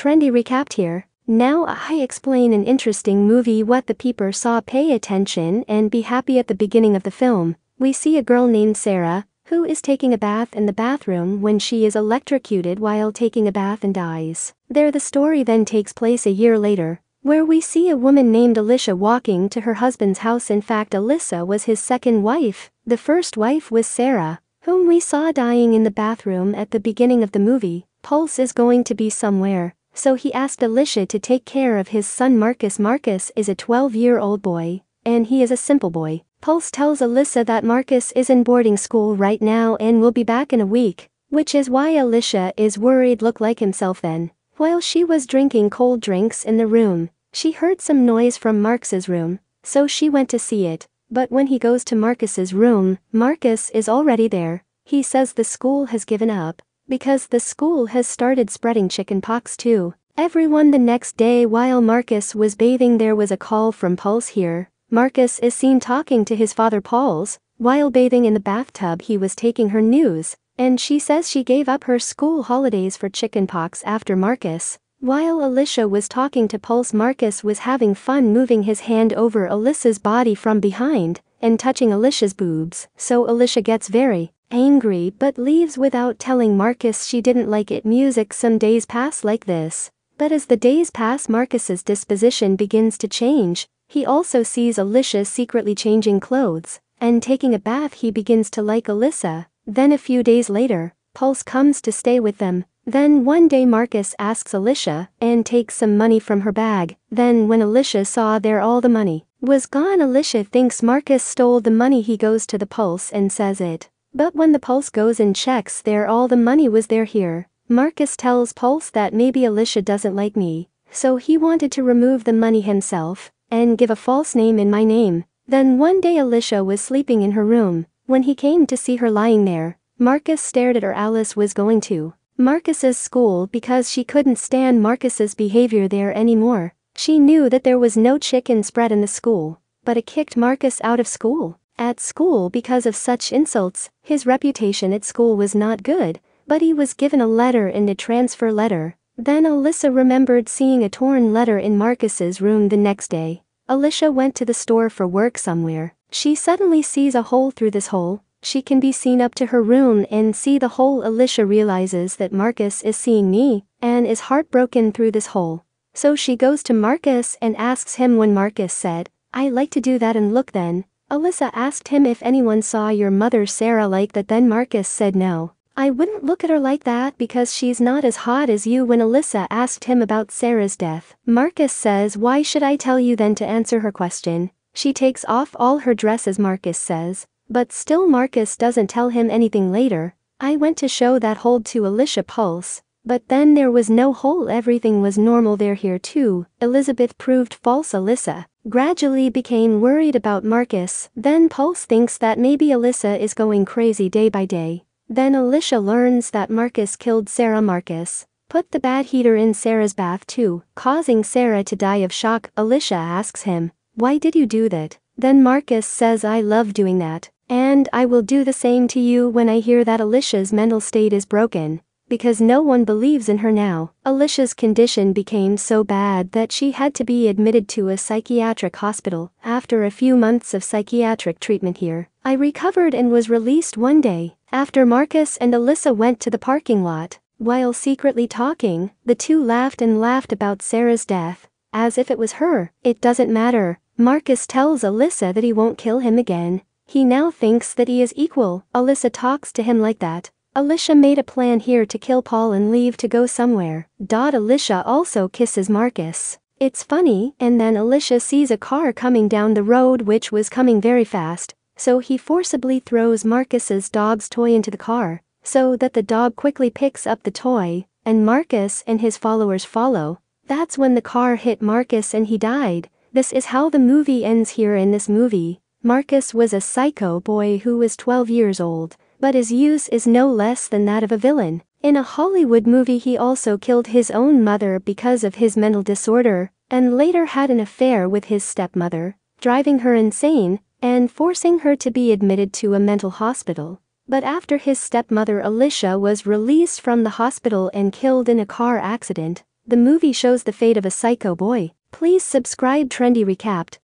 trendy recapped here. Now I explain an interesting movie what the peeper saw pay attention and be happy at the beginning of the film. We see a girl named Sarah, who is taking a bath in the bathroom when she is electrocuted while taking a bath and dies. There the story then takes place a year later, where we see a woman named Alicia walking to her husband's house in fact Alyssa was his second wife, the first wife was Sarah, whom we saw dying in the bathroom at the beginning of the movie, Pulse is going to be somewhere, so he asked Alicia to take care of his son Marcus Marcus is a 12-year-old boy, and he is a simple boy. Pulse tells Alyssa that Marcus is in boarding school right now and will be back in a week, which is why Alicia is worried look like himself then. While she was drinking cold drinks in the room, she heard some noise from Marcus's room, so she went to see it, but when he goes to Marcus's room, Marcus is already there. He says the school has given up, because the school has started spreading chickenpox too. Everyone the next day while Marcus was bathing there was a call from Pulse here, Marcus is seen talking to his father Pauls, while bathing in the bathtub he was taking her news, and she says she gave up her school holidays for chickenpox after Marcus. While Alicia was talking to Pulse Marcus was having fun moving his hand over Alyssa's body from behind, and touching Alicia's boobs, so Alicia gets very angry but leaves without telling Marcus she didn't like it music some days pass like this. But as the days pass Marcus's disposition begins to change, he also sees Alicia secretly changing clothes, and taking a bath he begins to like Alyssa. Then a few days later, Pulse comes to stay with them. Then one day Marcus asks Alicia and takes some money from her bag. Then when Alicia saw there all the money was gone Alicia thinks Marcus stole the money he goes to the Pulse and says it. But when the Pulse goes and checks there all the money was there here. Marcus tells Pulse that maybe Alicia doesn't like me, so he wanted to remove the money himself, and give a false name in my name. Then one day Alicia was sleeping in her room. When he came to see her lying there, Marcus stared at her Alice was going to Marcus's school because she couldn't stand Marcus's behavior there anymore. She knew that there was no chicken spread in the school, but it kicked Marcus out of school. At school because of such insults, his reputation at school was not good, but he was given a letter and a transfer letter, then Alyssa remembered seeing a torn letter in Marcus's room the next day. Alicia went to the store for work somewhere. She suddenly sees a hole through this hole. She can be seen up to her room and see the hole. Alicia realizes that Marcus is seeing me and is heartbroken through this hole. So she goes to Marcus and asks him when Marcus said, I like to do that and look then. Alyssa asked him if anyone saw your mother Sarah like that then Marcus said no. I wouldn't look at her like that because she's not as hot as you when Alyssa asked him about Sarah's death. Marcus says why should I tell you then to answer her question. She takes off all her dresses Marcus says, but still Marcus doesn't tell him anything later. I went to show that hold to Alicia Pulse, but then there was no hole everything was normal there here too. Elizabeth proved false Alyssa gradually became worried about Marcus. Then Pulse thinks that maybe Alyssa is going crazy day by day. Then Alicia learns that Marcus killed Sarah Marcus, put the bad heater in Sarah's bath too, causing Sarah to die of shock. Alicia asks him, why did you do that? Then Marcus says I love doing that, and I will do the same to you when I hear that Alicia's mental state is broken. Because no one believes in her now, Alicia's condition became so bad that she had to be admitted to a psychiatric hospital. After a few months of psychiatric treatment here, I recovered and was released one day. After Marcus and Alyssa went to the parking lot, while secretly talking, the two laughed and laughed about Sarah's death, as if it was her. It doesn't matter. Marcus tells Alyssa that he won't kill him again. He now thinks that he is equal. Alyssa talks to him like that. Alicia made a plan here to kill Paul and leave to go somewhere. Dot Alicia also kisses Marcus. It's funny, and then Alicia sees a car coming down the road which was coming very fast, so he forcibly throws Marcus's dog's toy into the car, so that the dog quickly picks up the toy, and Marcus and his followers follow. That's when the car hit Marcus and he died. This is how the movie ends here in this movie. Marcus was a psycho boy who was 12 years old, but his use is no less than that of a villain. In a Hollywood movie he also killed his own mother because of his mental disorder, and later had an affair with his stepmother, driving her insane, and forcing her to be admitted to a mental hospital. But after his stepmother Alicia was released from the hospital and killed in a car accident, The movie shows the fate of a psycho boy. Please subscribe Trendy Recapped.